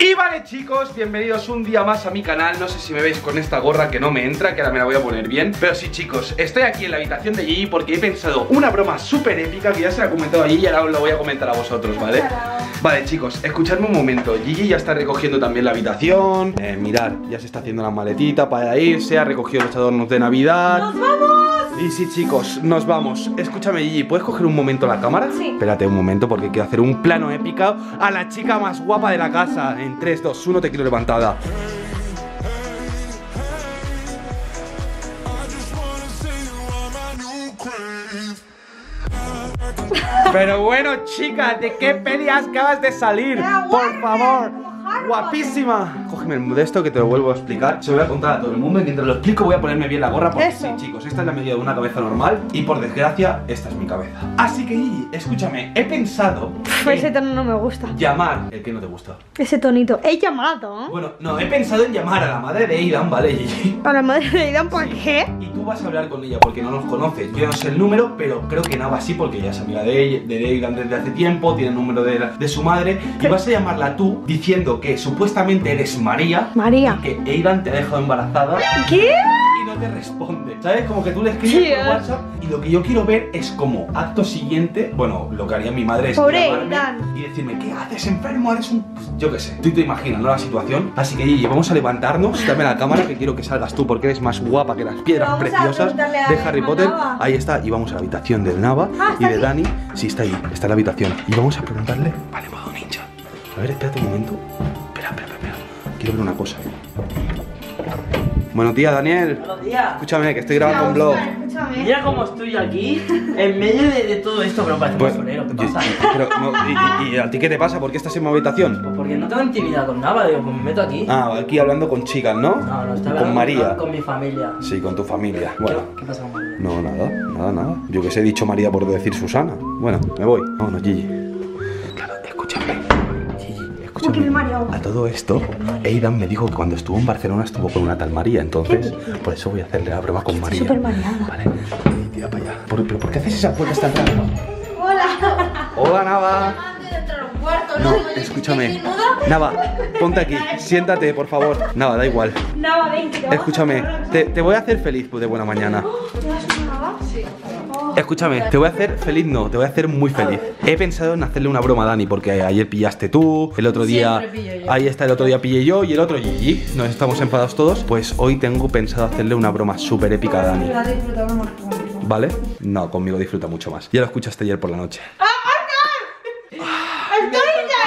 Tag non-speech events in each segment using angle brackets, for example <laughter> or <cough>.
Y vale chicos, bienvenidos un día más a mi canal. No sé si me veis con esta gorra que no me entra, que ahora me la voy a poner bien. Pero sí chicos, estoy aquí en la habitación de Gigi porque he pensado una broma súper épica Que ya se la he comentado a Gigi y ahora os la voy a comentar a vosotros, ¿vale? Vale chicos, escuchadme un momento. Gigi ya está recogiendo también la habitación. Eh, Mirad, ya se está haciendo la maletita para irse Ha recogido los adornos de Navidad. ¡Nos vamos! Y sí, chicos, nos vamos. Escúchame, Gigi, ¿puedes coger un momento la cámara? Sí. Espérate un momento porque quiero hacer un plano épico a la chica más guapa de la casa. En 3, 2, 1, te quiero levantada. <laughs> Pero bueno, chica, ¿de qué peli acabas de salir? Por favor. Guapísima. Cógeme el de esto que te lo vuelvo a explicar. Se lo voy a contar a todo el mundo y mientras lo explico voy a ponerme bien la gorra porque Eso. sí, chicos, esta es la medida de una cabeza normal y por desgracia esta es mi cabeza. Así que, Gigi, escúchame, he pensado <laughs> Pues ese tono no me gusta. llamar el que no te gusta. Ese tonito. He llamado. ¿eh? Bueno, no, he pensado en llamar a la madre de Aidan, ¿vale, Gigi? A la madre de Aidan, ¿por qué? Y tú vas a hablar con ella porque no nos conoces. Yo no sé el número, pero creo que Nava sí porque ella es amiga de, ella, de Aidan desde hace tiempo, tiene el número de, la- de su madre. Y vas a llamarla tú diciendo que supuestamente eres María. María. Y que Aidan te ha dejado embarazada ¿Qué? y no te responde. ¿Sabes? Como que tú le escribes por. WhatsApp y lo que yo quiero ver es como acto siguiente, bueno, lo que haría mi madre es Pobre y decirme, ¿qué haces enfermo? Eres un... Yo qué sé, tú te imaginas, ¿no? La situación. Así que Gigi, vamos a levantarnos, dame la cámara que quiero que salgas tú porque eres más guapa que las piedras Vamos preciosas de Harry Potter. Ahí está, y vamos a la habitación del Nava Ah, y de aquí. Dani. Sí, está ahí, está en la habitación. Y vamos a preguntarle, vale, ninja. A ver, espérate un momento. Espera, espera, espera. Quiero ver una cosa. Buenos días, Daniel. Buenos días. Escúchame, que estoy grabando un blog. Escúchame. Mira cómo estoy aquí, en medio de, de todo esto, pero parece Pues, un. ¿Qué yo- pero, no, y, y- y a ti qué te pasa? ¿Por qué estás en mi habitación? Pues porque no tengo intimidad con nada, digo, pues me meto aquí. Ah, aquí hablando con chicas, ¿no? No, no, está Con María. Con, mi familia. Sí, con tu familia. Bueno. ¿Qué, qué pasa con María? No, nada, nada, nada. Yo que sé, he dicho María por decir Susana. Bueno, me voy. Vámonos, Gigi. Claro, escúchame. A todo esto, Aidan me dijo que cuando estuvo en Barcelona estuvo con una tal María. Entonces, por eso voy a hacerle la broma con María. súper. Vale, Gigi, tira para allá. ¿Por, ¿Pero por qué haces esas puertas tan raras? Hola. Hola, Nava. No, escúchame. Nava, ponte aquí. Siéntate, por favor. Nava, da igual. Nava, ven, te a Escúchame, te, te voy a hacer feliz de buena mañana. cosa. ¿Me das una Nava? Sí. Escúchame, te voy a hacer feliz, no, te voy a hacer muy feliz. He pensado en hacerle una broma a Dani porque ayer pillaste tú, el otro día. Ahí está, el otro día pillé yo y el otro Gigi. Nos estamos enfadados todos. Pues hoy tengo pensado hacerle una broma súper épica a Dani. ¿Vale? No, conmigo disfruta mucho más. Ya lo escuchaste ayer por la noche.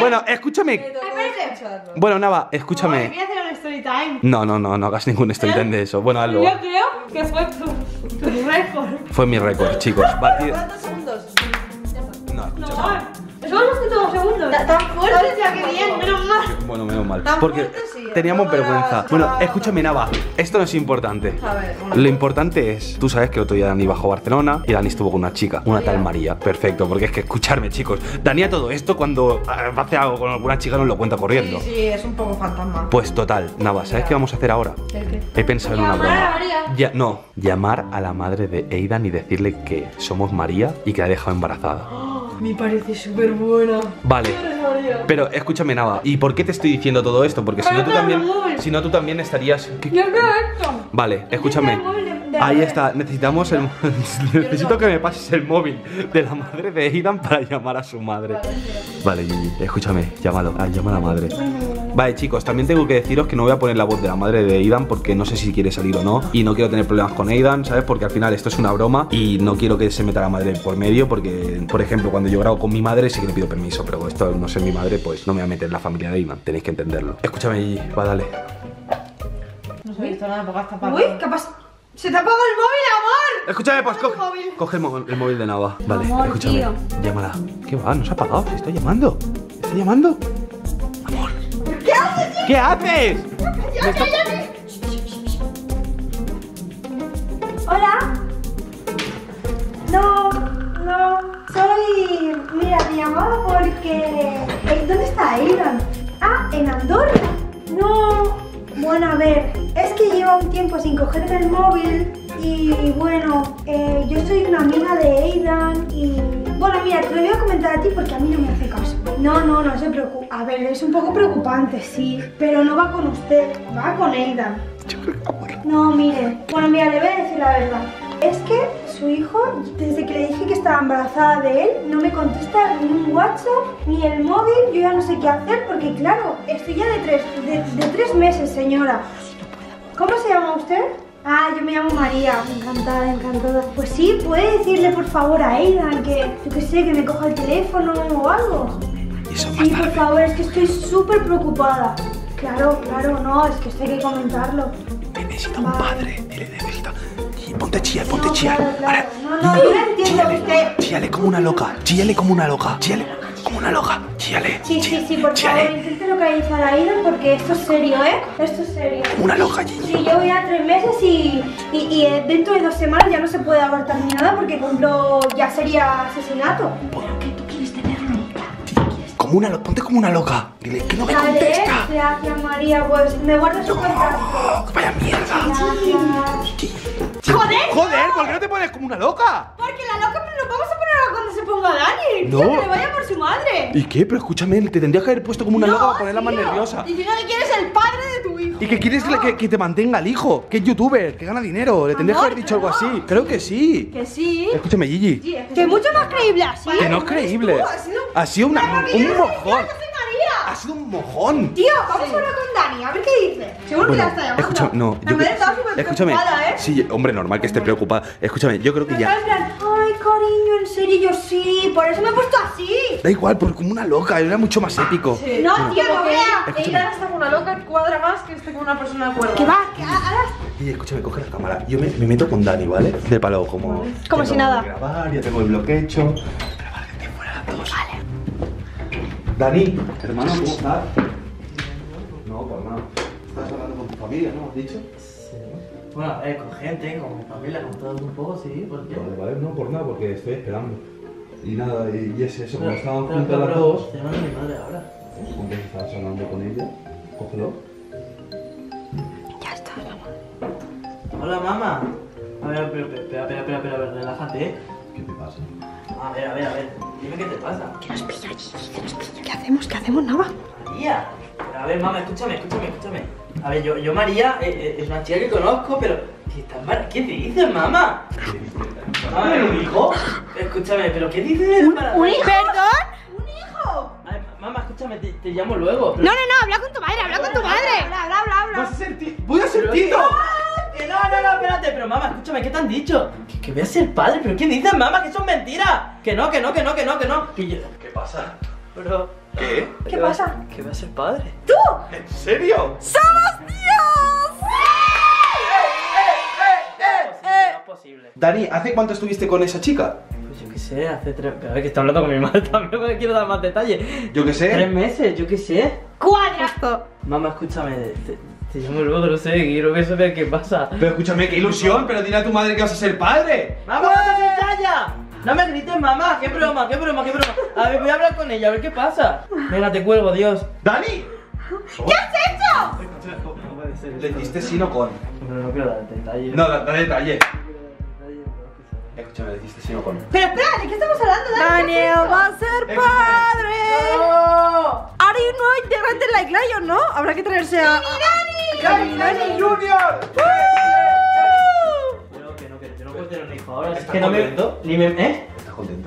Bueno, escúchame. Bueno, Nava, escúchame. Story time. No, no, no, no hagas ningún story time de eso. Bueno, hazlo. Yo creo que fue tu, tu récord. Fue mi récord, chicos. Bati- Tan fuerte, Ya que bien, menos mal. Bueno, menos mal. Tan Porque fuerte sí, teníamos vergüenza. Bueno, escúchame, Nava. Esto no es importante. A ver, bueno. Lo importante es, tú sabes que el otro día Dani bajó a Barcelona y Dani estuvo con una chica, una tal María. Perfecto, porque es que escucharme, chicos. Dani a todo esto cuando ah, hace algo con alguna chica nos lo cuenta corriendo. Sí, sí, es un poco fantasma. Pues total, Nava, ¿sabes qué vamos a hacer ahora? He pensado en una a broma. María. Ya, no, llamar a la madre de Aidan y decirle que somos María y que la ha dejado embarazada. Me parece súper buena. Vale. Pero escúchame, Nava, ¿y por qué te estoy diciendo todo esto? Porque si no tú también, si no tú también estarías. ¿qué-. Vale, escúchame. Ahí está, necesitamos el <laughs> necesito que me pases el móvil de la madre de Aidan para llamar a su madre. Vale, Gigi, escúchame, llámalo, ah, llama a la madre. Vale, chicos, también tengo que deciros que no voy a poner la voz de la madre de Aidan porque no sé si quiere salir o no y no quiero tener problemas con Aidan, ¿sabes? Porque al final esto es una broma y no quiero que se meta la madre por medio porque, por ejemplo, cuando yo grabo con mi madre sí que le pido permiso, pero esto no ser mi madre, pues no me voy a meter en la familia de Aidan, tenéis que entenderlo. Escúchame, Gigi, va, dale. No se ha visto nada porque está. Uy, ¿qué pasa? ¡Se te apagó el móvil, amor! Escúchame, pues coge, tu móvil. coge el, mo- el móvil de Nava. Vale, Amor, escúchame. tío. Llámala. ¿Qué va? No se ha apagado. Se está llamando. ¿Se está llamando? ¿Qué haces? ¿Hola? No, no, soy... Mira, te llamaba porque... ¿Dónde está Aidan? Ah, en Andorra. No, bueno, a ver, es que lleva un tiempo sin cogerme el móvil y bueno, eh, yo soy una amiga de Aidan a ti porque a mí no me hace caso. No, no, no se preocupe. A ver, es un poco preocupante, sí, pero no va con usted, va con Aidan. No, mire, bueno, mira, le voy a decir la verdad. Es que su hijo, desde que le dije que estaba embarazada de él, no me contesta ni un WhatsApp ni el móvil. Yo ya no sé qué hacer porque, claro, estoy ya de tres, de, de tres meses, señora. ¿Cómo se llama usted? Ah, yo me llamo María. Encantada, encantada. Pues sí, puede decirle por favor a Aidan que, yo qué sé, que me coja el teléfono o algo. Sí, por favor, es que estoy súper preocupada. Claro, claro, no, es que esto hay que comentarlo. Necesita un padre. Dile, necesita. Y Ponte a chillar, ponte a No, chillar. claro, claro. Ahora, No, no, yo entiendo que chíllale, usted- Chíllale como una loca. Chíllale como una loca. Chíllale como una loca. Chíllale. Sí, sí, sí, por chíllale. favor, intente localizar a Aidan porque esto es serio, ¿eh? Esto es serio. Como una loca, Gigi. Sí, yo voy a tres meses y, y, y, eh, dentro de dos semanas ya no se puede abortar ni nada porque cumplo ya sería asesinato. ¿Pero qué? ¿Tú quieres tenerlo? Como una loca. Ponte como una loca. Dile que no me contesta. gracias María, pues me guardo su contacto. Oh, vaya mierda. Gracias. ¡Joder! ¡Joder! ¿Por qué no te pones como una loca? Porque la loca nos vamos a poner a cuando se ponga Dani. No. Tío, que le vaya por su madre. ¿Y qué? Pero escúchame, te tendrías que haber puesto como una No, loca para ponerla más nerviosa. Diciendo que quieres el padre de tu hijo. ¿Y que quieres que, que- que te mantenga el hijo? Que es youtuber, que gana dinero. Le tendrías que haber dicho algo que no. así. Creo que sí. Que sí. Escúchame, Gigi. Que es mucho más creíble así. Que no es creíble. Ha sido Ha sido una- que un no mojón. es. Ha sido un mojón. Tío, vamos a hablar con Dani, a ver qué dice. Seguro que la está llamando. escúchame, no. La yo madre que- estaba súper escúchame. preocupada, ¿eh? Sí, hombre, normal que esté preocupada. Escúchame, yo creo que ya. Cariño, en serio, yo sí. Por eso me he puesto así. Da igual, porque como una loca, era mucho más épico. No, tío, no vea. Ella está como una loca, cuadra más que esté como una persona cuerda. Que va, que ahora. Y escúchame, coge la cámara. Yo me, me meto con Dani, ¿vale? De palo, como. Como si nada. Grabar, ya tengo el bloque hecho. Pero vale, que fuera las dos. Vale. Dani, hermano, ¿cómo estás? No, por nada. Estás hablando con tu familia, ¿no? ¿Has dicho? Bueno, eh, con gente, con mi familia, con todo un poco, sí, ¿por qué? Vale, vale, no por nada, porque estoy esperando. Y nada, y, y es eso, como estaban juntas las dos. Llamando a mi madre ahora. ¿Con quién estabas hablando con ella? Cógelo. Ya está, vamos. Hola, mamá. A ver, pero, pero, espera, espera, espera, espera, a ver, relájate, eh. ¿Qué te pasa? A ver, a ver, a ver. Dime qué te pasa. ¿Qué hacemos? ¿Qué hacemos? Nada. María. Pero, a ver, mamá, escúchame, escúchame, escúchame. A ver, yo, yo María, eh, eh, es una chica que conozco, pero. ¿Qué, estás mar- ¿Qué dices, mamá? ¿Mamá, un hijo? Escúchame, pero ¿qué dices? ¿Un, para- un hijo? ¿Perdón? ¿Un hijo? Ay, mamá, escúchame, te, te llamo luego. No, no, no, habla con tu madre, habla con tu madre. Habla, habla, habla, habla. ¡Vas a ser ti- ¡Voy a ser Pero Tito! Que no, no, no, espérate, pero mamá, escúchame, ¿qué te han dicho? Que, que voy a ser padre, pero ¿qué dices, mamá? Que son mentiras. Que no, que no, que no, que no, que no. Que yo... ¿Qué pasa? Pero... ¿Qué? ¿Qué pasa? Que voy a ser padre. ¡Tú! ¿En serio? ¡Somos Dios! No es posible. Dani, ¿hace cuánto estuviste con esa chica? Pues yo qué sé, hace tres... A ver que está hablando con mi madre <laughs> también, no me quiero dar más detalles. Yo qué sé. Tres meses, yo qué sé. Cuadra. Mamá, escúchame, te, te llamo luego, no sé, quiero que saber qué pasa. Pero escúchame, qué ilusión, pero dile a tu madre que vas a ser padre. ¡Mamá, no te calla! No me grites, mamá, qué broma, qué broma, qué broma. A ver, voy a hablar con ella, a ver qué pasa. Venga, te cuelgo, Dios. ¡Dani! ¿Qué has hecho? No puede ser. Le diste sino con. Pero no quiero dar detalles. No, da, da detalle. Detalles, no, Escúchame, le diste sino con. Pero espera, ¿de qué estamos hablando? Dani? ¿Qué has hecho? va a ser padre. Ahora hay un nuevo integrante en la Iclayon, ¿no? Habrá que traerse a. ¡Dani, Dani! Junior! Ahora. Es ¿Estás que no me. Ni me. ¿Eh?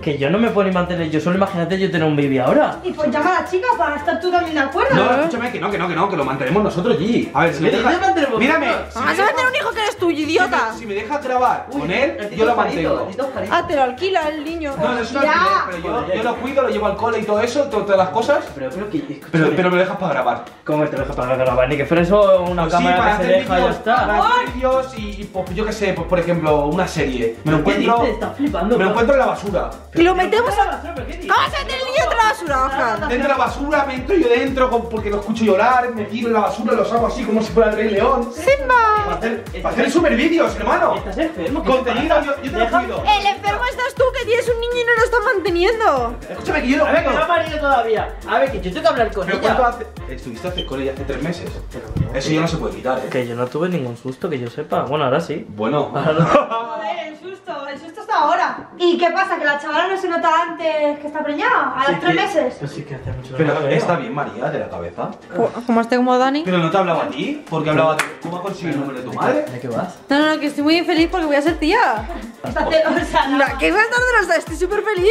Que yo no me puedo ni mantener yo solo. Imagínate yo tener un baby ahora. Y pues llama a la chica para estar tú también de acuerdo. No, escúchame, que no, que no, que no, que lo mantenemos nosotros, Gigi. A ver, si me ¿Qué dejas. Mírame. si Vas a dejas- un hijo que eres tuyo, idiota. Si me, si me dejas grabar con él, yo lo mantengo. Ah, te lo alquila el niño. No, no es una pero yo, yo lo cuido, lo llevo al cole y todo eso, to- todas las cosas. Pero, pero que. escúchame. Pero, pero me lo dejas para grabar. ¿Cómo te lo dejas para grabar? Ni que fuera eso una Pues sí, cámara para que se hacer deja y ya vídeos, está. para hacer vídeos y, y, pues, yo qué sé, pues por ejemplo, una serie. Me lo ¿Qué encuentro. Me lo encuentro en la basura. Y lo metemos ¿Qué a. basura? ¿Pero qué dices? ¿Cómo vas a meter el niño entre la basura, Oscar? Dentro de la basura me entro yo dentro con- porque lo escucho llorar, me tiro en la basura, los hago así como si fuera el Rey León. Para ¡Simba! hacer, para hacer super vídeos, hermano. Estás enfermo. ¿qué te Contenido, pasa? yo, yo te lo Deja- cuido. El enfermo estás tú que tienes un niño y no lo estás manteniendo. Escúchame que yo lo A ver, que no ha cuido. parido todavía. A ver, que yo tengo que hablar con ¿Pero ella. cuánto hace? Estuviste hace con ella hace tres meses. Eso ya no se puede quitar, eh. Que yo no tuve ningún susto que yo sepa. Bueno, ahora sí. Bueno. Ahora no. <laughs> Joder, el susto, el susto estaba ahora. ¿Y qué pasa? ¿Que la chavala no se nota antes que está preñada? ¿A los tres meses? Pues sí que hace mucho Pero veo. está bien, María, de la cabeza. Como esté como Dani. Pero no te hablaba a ti, porque hablaba de cómo ha conseguido el nombre de tu madre. ¿De qué vas? No, no, no, que estoy muy feliz porque voy a ser tía. <laughs> Está celosa. No, ¿Qué voy a estar celosa? Estoy súper feliz.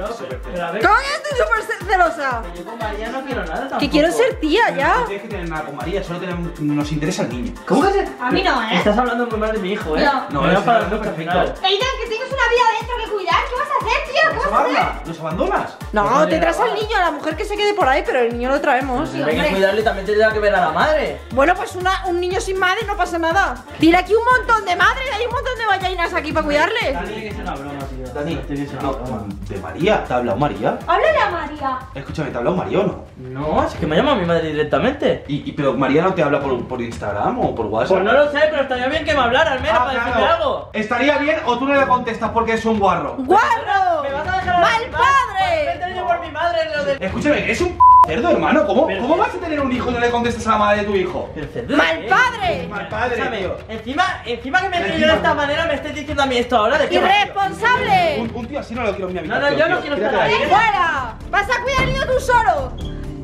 Pero, pero, pero a ver, ¿Cómo que estoy súper celosa? yo con María no quiero nada tampoco. Que quiero ser tía ya. No tienes que tener nada con María, solo tenemos, nos interesa el niño. ¿Cómo que se...? A mí no, ¿eh? Estás hablando muy mal de mi hijo, ¿eh? No. No, es da para perfecto. final. Aidan, que tienes una vida dentro que cuidar. ¿Qué vas a hacer, tío? ¿Qué ¿Nos vas a hacer? ¿Nos abandonas? No, te traes al niño, a la mujer que se quede por ahí, pero el niño lo traemos. Hay que cuidarle y también tendrá que ver a la madre. Bueno, pues una- un niño sin madre no pasa nada. Tiene aquí un montón de madres, hay un montón de vallainas aquí para cuidarle. Tiene que ser una broma, tío. Dani, tiene que ser una no, broma. de María, ¿te ha hablado María? Háblale a María. Escúchame, ¿te ha hablado María o no? No, es que me llama mi madre directamente. Y, y- pero María no te habla por, por Instagram o por WhatsApp. Pues no lo sé, pero estaría bien que me hablara al menos Ah, para claro. decirme algo. ¿Estaría bien o tú no le contestas porque es un guarro? ¡Guarro! ¿Me vas a dejar ¡Mal padre! Me he tenido por mi madre lo del... Escúchame, es un cerdo, hermano. ¿Cómo, Pero- ¿Cómo vas a tener un hijo y no le contestas a la madre de tu hijo? ¿El cerdo de ¡Mal padre! Mal padre, tío. Encima, encima que me río de esta manera me estés diciendo a mí esto ahora de? ¡Irresponsable! Un, un tío así no lo quiero en mi No, habitación. no, yo no quiero estar ahí. ¡Fuera! ¡Vas a cuidar niño tú solo!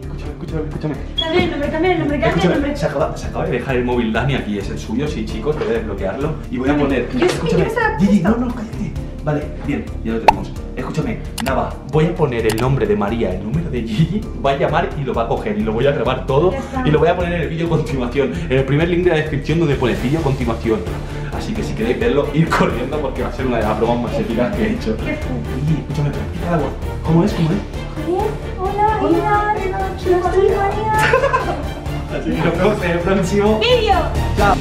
Escúchame, escúchame, escúchame. Cambia el nombre, cambia el nombre, cambia el nombre. Se acaba, se acaba de dejar el móvil Dani aquí, es el suyo, sí, chicos, voy a desbloquearlo y voy a poner. Yo Escúchame, Gigi, no, no, cállate. Vale, bien, ya lo tenemos. Escúchame, Nava, voy a poner el nombre de María, el número de Gigi, va a llamar y lo va a coger y lo voy a grabar todo y lo voy a poner en el vídeo a continuación, en el primer link de la descripción donde pone vídeo a continuación. Así que si queréis verlo, ir corriendo porque va a ser una de las bromas más épicas que he hecho. Escúchame, practica la voz. ¿Cómo es? ¿Cómo es? Hola, Aidan. Yo soy María. <laughs> Así que nos vemos en el próximo. Vídeo. Chao.